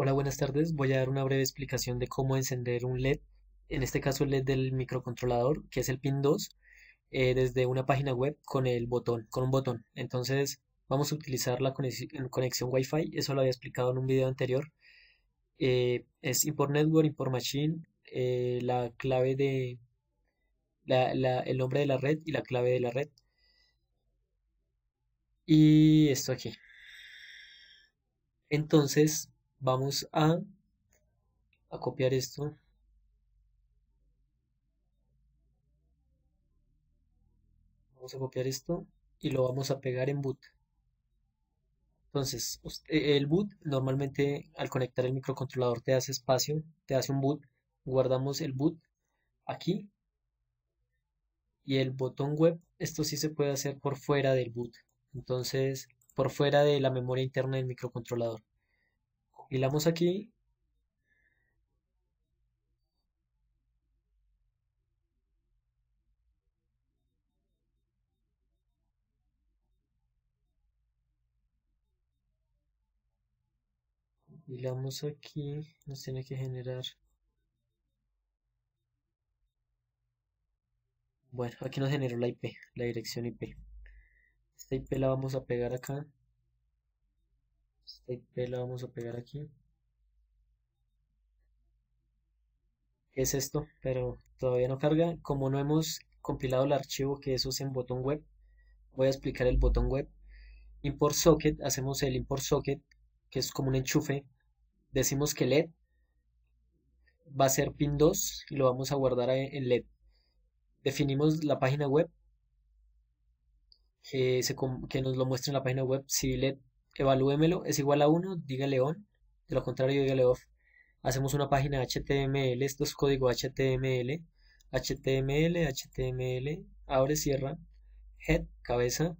Hola, buenas tardes. Voy a dar una breve explicación de cómo encender un LED, en este caso el LED del microcontrolador, que es el pin 2, eh, desde una página web con el botón, con un botón. Entonces, vamos a utilizar la conexión, conexión Wi-Fi, eso lo había explicado en un video anterior. Eh, es import network, import machine, eh, la clave de el nombre de la red y la clave de la red. Y esto aquí. Entonces, vamos a, a copiar esto. Vamos a copiar esto y lo vamos a pegar en boot. Entonces e, el boot normalmente al conectar el microcontrolador te hace espacio te hace un boot. Guardamos el boot aquí y el botón web esto sí se puede hacer por fuera del boot. Entonces por fuera de la memoria interna del microcontrolador hilamos aquí. Hilamos aquí nos tiene que generar. Bueno aquí nos generó la IP la dirección IP esta IP la vamos a pegar acá IP la vamos a pegar aquí. ¿qué es esto? pero todavía no carga. Como no hemos compilado el archivo que eso es en botón web voy a explicar el botón web. Import socket hacemos el import socket que es como un enchufe. Decimos que LED va a ser pin 2 y lo vamos a guardar en LED. Definimos la página web que, que nos lo muestre en la página web si LED evalúemelo, es igual a 1, dígale on, de lo contrario dígale off. Hacemos una página HTML, esto es código HTML, HTML, HTML, abre, cierra, head, cabeza,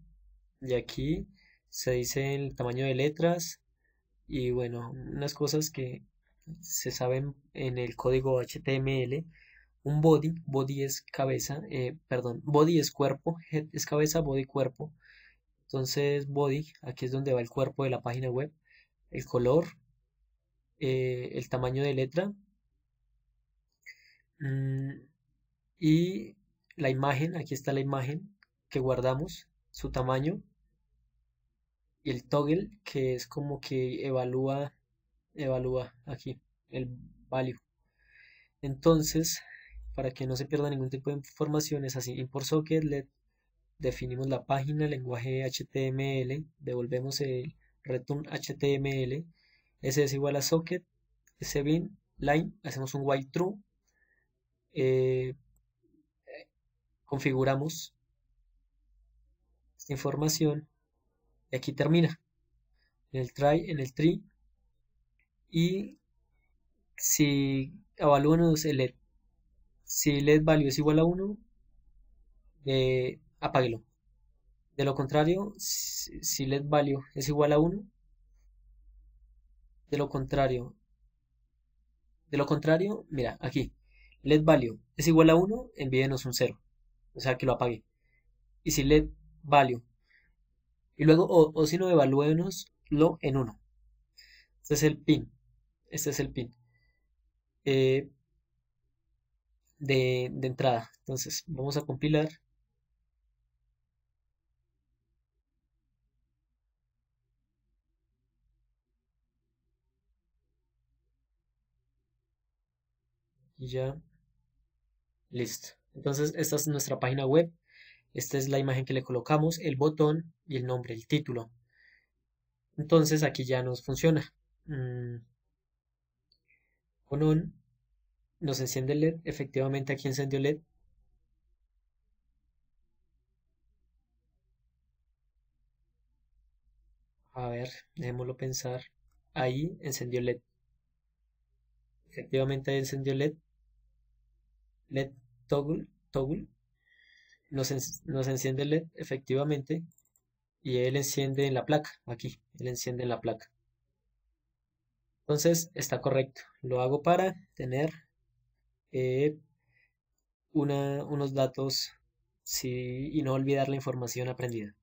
y aquí se dice el tamaño de letras y bueno, unas cosas que se saben en el código HTML. Un body, body es cabeza, eh, perdón, body es cuerpo, head es cabeza, body cuerpo. Entonces, body, aquí es donde va el cuerpo de la página web, el color, eh, el tamaño de letra mm, y la imagen, aquí está la imagen que guardamos, su tamaño y el toggle que es como que evalúa, evalúa aquí el value. Entonces, para que no se pierda ningún tipo de información es así, import socket, let definimos la página, lenguaje HTML, devolvemos el return HTML, ese es igual a socket, ese bin, line, hacemos un while true, eh, configuramos esta información y aquí termina. En el try, en el tree y si evalúanos el LED si LED value es igual a 1 eh, apáguelo. De lo contrario, si LED value es igual a 1, de lo contrario, de lo contrario, mira, aquí, LED value es igual a 1, envíenos un 0, o sea que lo apague. Y si LED value, y luego, o, si no, en 1. Este es el pin, este es el pin eh, de, de entrada. Entonces, vamos a compilar. Y ya listo. Entonces esta es nuestra página web. Esta es la imagen que le colocamos el botón y el nombre el título. Entonces aquí ya nos funciona. Mm. con on nos enciende el LED efectivamente aquí encendió LED. A ver dejémoslo pensar. Ahí encendió LED. Efectivamente encendió LED LED toggle, toggle nos, enciende el LED efectivamente y él enciende en la placa, aquí, él enciende en la placa. Entonces está correcto. Lo hago para tener eh, una, unos datos sí, y no olvidar la información aprendida.